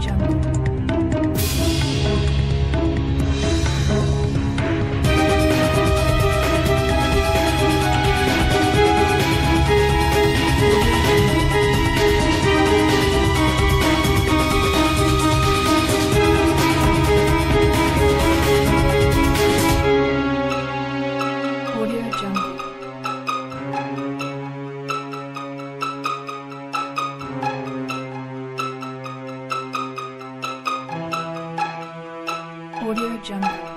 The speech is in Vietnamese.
Jungle. Audio Jungle.